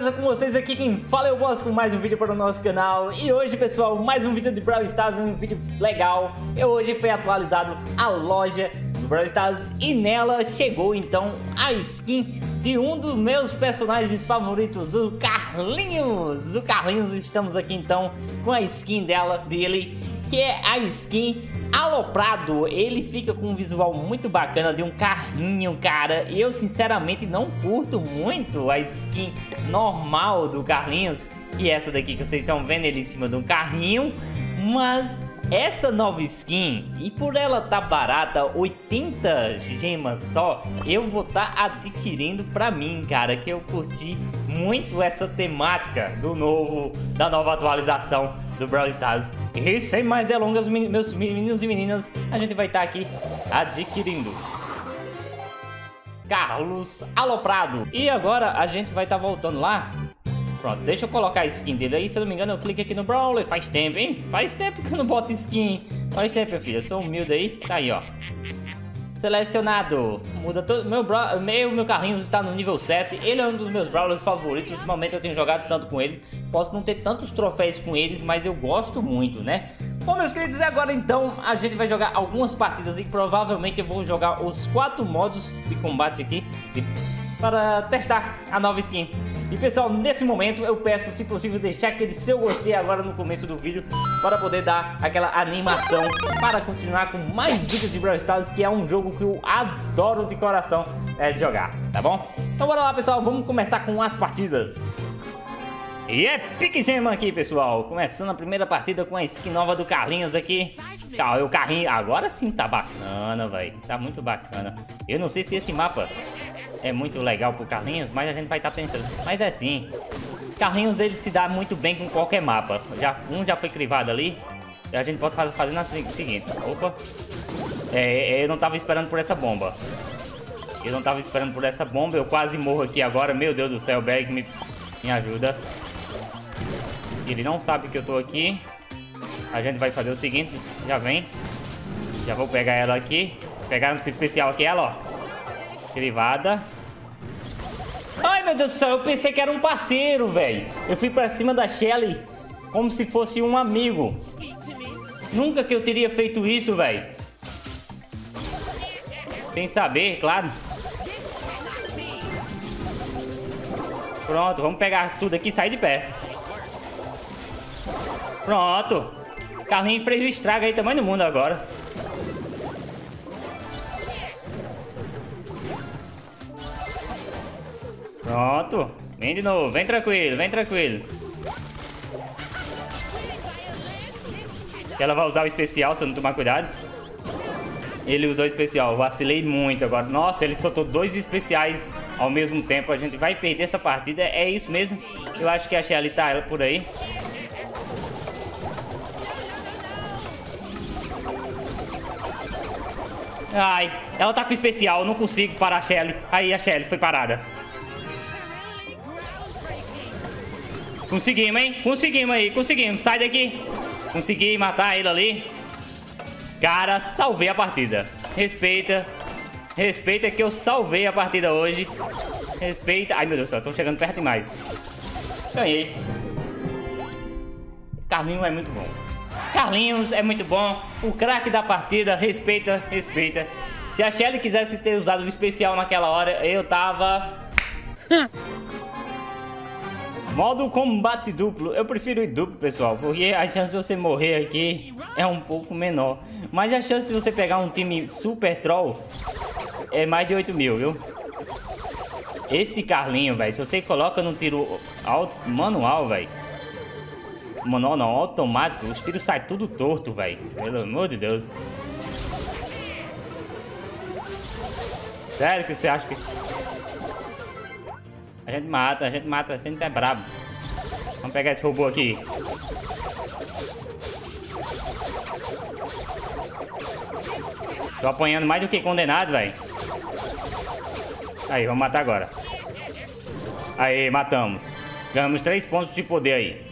beleza com vocês? Aqui quem fala é o Boss com mais um vídeo para o nosso canal E hoje pessoal, mais um vídeo de Brawl Stars, um vídeo legal E hoje foi atualizado a loja do Brawl Stars E nela chegou então a skin de um dos meus personagens favoritos, o Carlinhos O Carlinhos, estamos aqui então com a skin dela, dele Que é a skin Aloprado, ele fica com um visual muito bacana de um carrinho, cara. Eu sinceramente não curto muito a skin normal do Carlinhos. E essa daqui que vocês estão vendo ele em cima de um carrinho. Mas essa nova skin, e por ela tá barata, 80 gemas só, eu vou estar tá adquirindo pra mim, cara, que eu curti muito essa temática do novo, da nova atualização do Brawl Stars. E sem mais delongas, meus meninos e meninas, a gente vai estar tá aqui adquirindo. Carlos Aloprado. E agora a gente vai estar tá voltando lá Pronto, deixa eu colocar a skin dele aí. Se eu não me engano, eu clico aqui no Brawler. Faz tempo, hein? Faz tempo que eu não boto skin. Faz tempo, meu filho. Eu sou humilde aí. Tá aí, ó. Selecionado. Muda todo. Meu, bra... meu, meu carrinho está no nível 7. Ele é um dos meus Brawlers favoritos. Ultimamente eu tenho jogado tanto com eles. Posso não ter tantos troféus com eles, mas eu gosto muito, né? Bom, meus queridos, agora então a gente vai jogar algumas partidas e provavelmente eu vou jogar os quatro modos de combate aqui para testar a nova skin. E pessoal, nesse momento eu peço, se possível, deixar aquele seu gostei agora no começo do vídeo para poder dar aquela animação para continuar com mais vídeos de Brawl Stars, que é um jogo que eu adoro de coração é, jogar, tá bom? Então bora lá, pessoal, vamos começar com as partidas. E é pique gema aqui, pessoal. Começando a primeira partida com a skin nova do Carlinhos aqui. Tá, o carrinho... Agora sim tá bacana, velho. Tá muito bacana. Eu não sei se esse mapa é muito legal pro Carlinhos, mas a gente vai estar tá tentando. Mas é sim. Carlinhos ele se dá muito bem com qualquer mapa. Já, um já foi crivado ali. E a gente pode fazer, fazer na seguinte. Opa. É, eu não tava esperando por essa bomba. Eu não tava esperando por essa bomba. Eu quase morro aqui agora. Meu Deus do céu, Berg me, me ajuda. Ele não sabe que eu tô aqui. A gente vai fazer o seguinte. Já vem. Já vou pegar ela aqui. Pegar um especial aqui ela, ó. Crivada. Ai, meu Deus do céu, eu pensei que era um parceiro, velho. Eu fui pra cima da Shelly como se fosse um amigo. Nunca que eu teria feito isso, velho. Sem saber, claro. Pronto, vamos pegar tudo aqui e sair de pé. Pronto. Carlinhos fez o estrago aí, tamanho do mundo agora. Vem de novo. Vem tranquilo, vem tranquilo. Ela vai usar o especial se eu não tomar cuidado. Ele usou o especial. Vacilei muito agora. Nossa, ele soltou dois especiais ao mesmo tempo. A gente vai perder essa partida. É isso mesmo. Eu acho que a Shelly tá por aí. Ai, ela tá com especial. Não consigo parar a Shelly. Aí a Shelly foi parada. Conseguimos, hein? Conseguimos aí, conseguimos. Sai daqui. Consegui matar ele ali. Cara, salvei a partida. Respeita. Respeita que eu salvei a partida hoje. Respeita. Ai, meu Deus do céu, tô chegando perto demais. Ganhei. Carlinhos é muito bom. Carlinhos é muito bom. O craque da partida. Respeita, respeita. Se a Shelly quisesse ter usado o especial naquela hora, eu tava... Modo combate duplo. Eu prefiro ir duplo, pessoal, porque a chance de você morrer aqui é um pouco menor. Mas a chance de você pegar um time super troll é mais de 8 mil, viu? Esse Carlinho, velho, se você coloca no tiro manual, velho. Manual não, automático, os tiros saem tudo torto, velho. Pelo amor de Deus. Sério que você acha que... A gente mata, a gente mata, a gente é brabo. Vamos pegar esse robô aqui. Tô apanhando mais do que condenado, velho. Aí, vamos matar agora. Aí, matamos. Ganhamos três pontos de poder aí.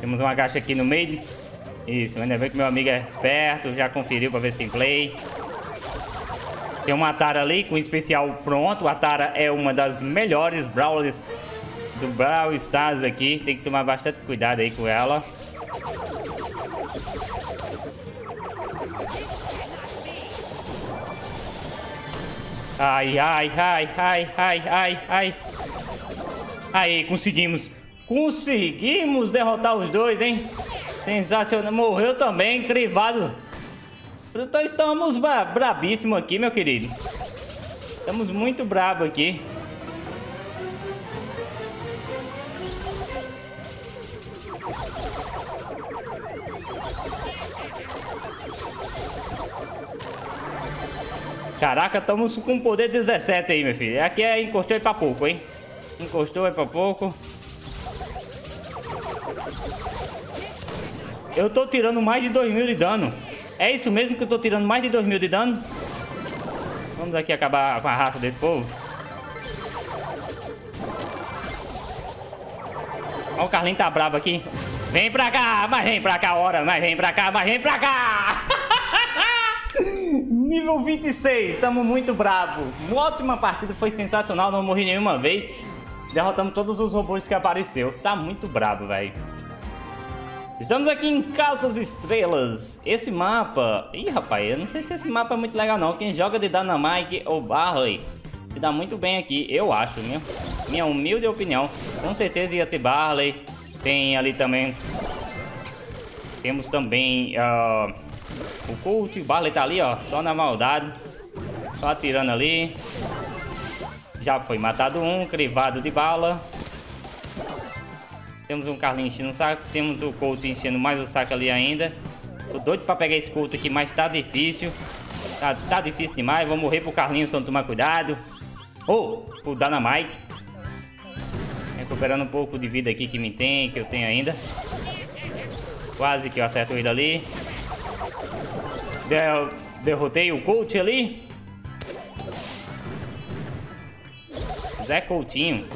Temos uma caixa aqui no meio. Isso, ainda bem que meu amigo é esperto, já conferiu pra ver se tem play. Tem uma Tara ali com especial pronto. A Tara é uma das melhores Brawlers do Brawl Stars aqui. Tem que tomar bastante cuidado aí com ela. Ai, ai, ai, ai, ai, ai, ai. Aí, conseguimos. Conseguimos derrotar os dois, hein? Sensacional. Morreu também, crivado. Então, estamos brabíssimos aqui, meu querido. Estamos muito brabo aqui. Caraca, estamos com poder 17 aí, meu filho. Aqui é encostou aí pra pouco, hein? Encostou aí pra pouco. Eu tô tirando mais de 2 mil de dano. É isso mesmo que eu tô tirando mais de 2 mil de dano? Vamos aqui acabar com a raça desse povo. Olha o Carlinho tá brabo aqui. Vem pra cá, mas vem pra cá, hora, mas vem pra cá, mas vem pra cá! Nível 26, estamos muito bravo. Uma ótima partida, foi sensacional, não morri nenhuma vez. Derrotamos todos os robôs que apareceu. Tá muito brabo, velho. Estamos aqui em Casas Estrelas. Esse mapa... Ih, rapaz, eu não sei se esse mapa é muito legal não. Quem joga de Dynamite ou Barley se dá muito bem aqui, eu acho, minha, minha humilde opinião. Com certeza ia ter Barley. Tem ali também... Temos também... Uh o Cult, o Barley tá ali, ó, só na maldade. Só atirando ali. Já foi matado um, crivado de bala. Temos um Carlinhos enchendo o saco. Temos o Colt enchendo mais o saco ali ainda. Tô doido pra pegar esse Colt aqui, mas tá difícil. Tá, tá difícil demais. Vou morrer pro Carlinhos, só tomar cuidado. Ou oh, pro Dynamite. Recuperando um pouco de vida aqui que me tem, que eu tenho ainda. Quase que eu acerto ele ali derrotei o Colt ali. Zé Coutinho.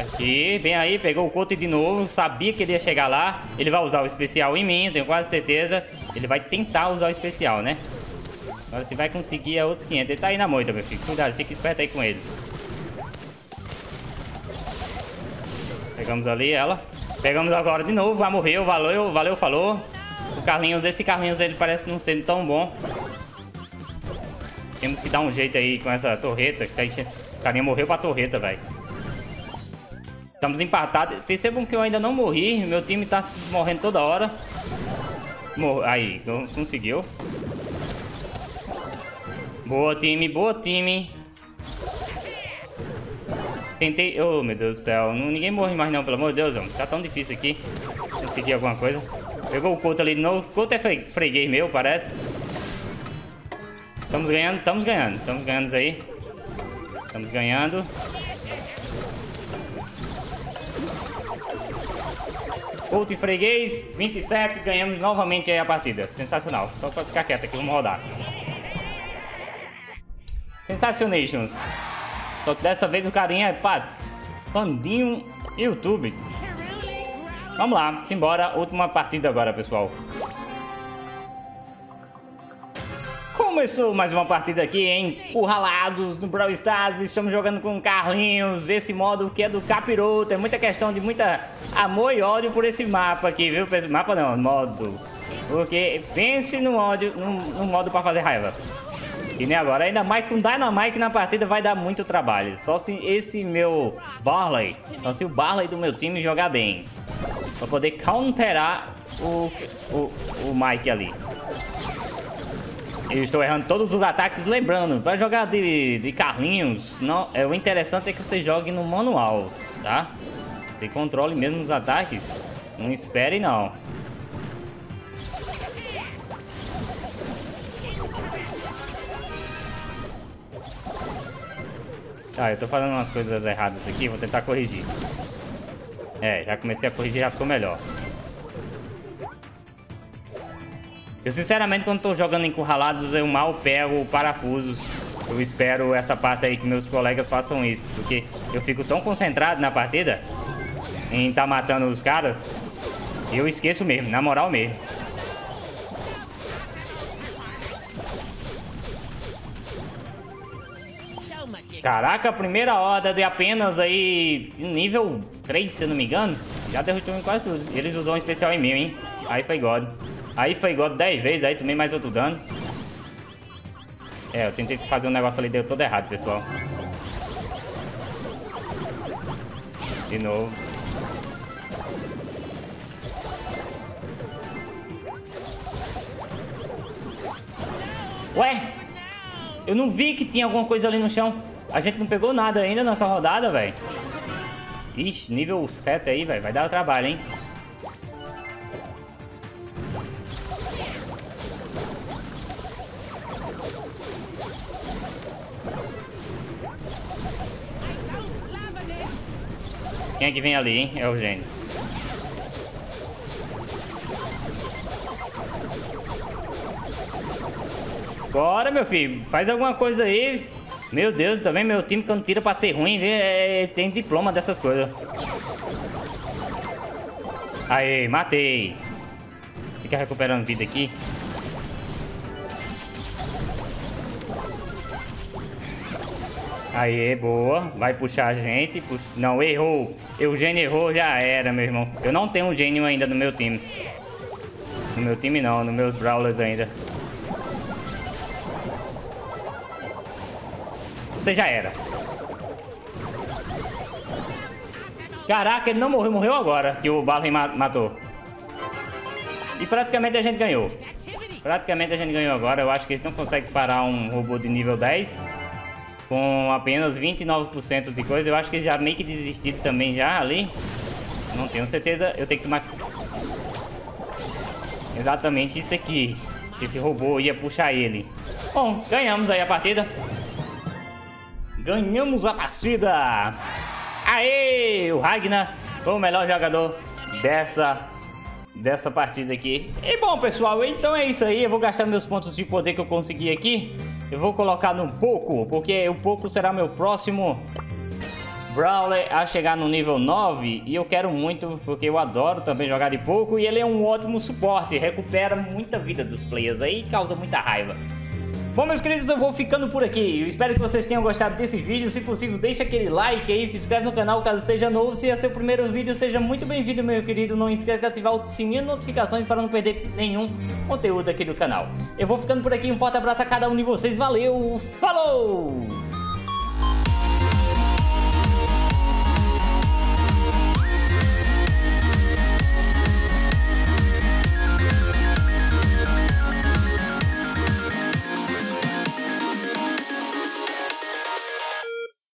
Aqui, bem aí, pegou o Colt de novo. Sabia que ele ia chegar lá. Ele vai usar o especial em mim, tenho quase certeza. Ele vai tentar usar o especial, né? Agora se vai conseguir é outros 500. Ele tá aí na moita, meu filho. Cuidado, fica esperto aí com ele. Pegamos ali ela. Pegamos agora de novo. Vai morrer. Valeu, valeu, falou. O Carlinhos, esse Carlinhos, ele parece não ser tão bom. Temos que dar um jeito aí com essa torreta. Que tá enche... O carinha morreu pra torreta, velho. Estamos empatados. Percebam que eu ainda não morri. Meu time tá morrendo toda hora. Mor... Aí, conseguiu. Boa, time. Boa, time. Tentei... Oh, meu Deus do céu. Ninguém morre mais não, pelo amor de Deus. Homem. Tá tão difícil aqui. Conseguir alguma coisa. Pegou o Couto ali de novo. Couto é freguês meu, parece. Estamos ganhando, estamos ganhando. Estamos ganhando aí. Estamos ganhando. Couto e freguês, 27. Ganhamos novamente aí a partida. Sensacional. Só pra ficar quieto aqui, vamos rodar. Sensacionations. Só que dessa vez o carinha é pá, Pandinho YouTube. Vamos lá, simbora. Última partida agora, pessoal. Começou mais uma partida aqui, hein? Encurralados no Brawl Stars, estamos jogando com Carlinhos, esse modo que é do capiroto, é muita questão de muita amor e ódio por esse mapa aqui, viu? Mapa não, modo. Porque pense no ódio, no, modo pra fazer raiva. E nem agora, ainda mais com Dynamite na partida vai dar muito trabalho. Só se esse meu Barley, só se o Barley do meu time jogar bem. Pra poder counterar o, o, o Mike ali. Eu estou errando todos os ataques. Lembrando, vai jogar de, de. Não, é, o interessante é que você jogue no manual, tá? Você controle mesmo os ataques. Não espere, não. Tá, eu tô fazendo umas coisas erradas aqui. Vou tentar corrigir. É, já comecei a corrigir, já ficou melhor. Eu sinceramente quando tô jogando encurralados eu mal pego parafusos. Eu espero essa parte aí que meus colegas façam isso. Porque eu fico tão concentrado na partida em tá matando os caras. Eu esqueço mesmo, na moral mesmo. Caraca, primeira horda de apenas aí nível 3, se eu não me engano. Já derrotou em quase tudo. Eles usam um especial em mim, hein? Aí foi God. Aí foi God 10 vezes, aí tomei mais outro dano. É, eu tentei fazer um negócio ali, deu todo errado, pessoal. De novo. Ué? Eu não vi que tinha alguma coisa ali no chão. A gente não pegou nada ainda nessa rodada, velho. Ixi, nível 7 aí, velho. Vai dar trabalho, hein? Quem é que vem ali, hein? É o gênio. Bora, meu filho. Faz alguma coisa aí. Meu Deus, também meu time quando tira pra ser ruim, é, tem diploma dessas coisas. Aí, matei. Fica recuperando vida aqui. Aí, boa. Vai puxar a gente. Puxa... Não, errou. Eugênio errou, já era, meu irmão. Eu não tenho um gênio ainda no meu time. No meu time não, nos meus brawlers ainda. Você já era. Caraca, ele não morreu, morreu agora que o Balin matou. E praticamente a gente ganhou. Praticamente a gente ganhou agora. Eu acho que eles não conseguem parar um robô de nível 10 com apenas 29% de coisa. Eu acho que já meio que desistiram também já ali. Não tenho certeza. Eu tenho que tomar... Exatamente isso aqui. Esse robô ia puxar ele. Bom, ganhamos aí a partida. Ganhamos a partida. Aê! O Ragnar foi o melhor jogador dessa dessa partida aqui. E bom, pessoal, então é isso aí. Eu vou gastar meus pontos de poder que eu consegui aqui. Eu vou colocar no pouco, porque o pouco será meu próximo Brawler a chegar no nível 9 e eu quero muito, porque eu adoro também jogar de pouco e ele é um ótimo suporte, recupera muita vida dos players aí e causa muita raiva. Bom, meus queridos, eu vou ficando por aqui. Eu espero que vocês tenham gostado desse vídeo. Se possível, deixa aquele like aí, se inscreve no canal caso seja novo. Se é seu primeiro vídeo, seja muito bem-vindo, meu querido. Não esquece de ativar o sininho de notificações para não perder nenhum conteúdo aqui do canal. Eu vou ficando por aqui. Um forte abraço a cada um de vocês. Valeu, falou!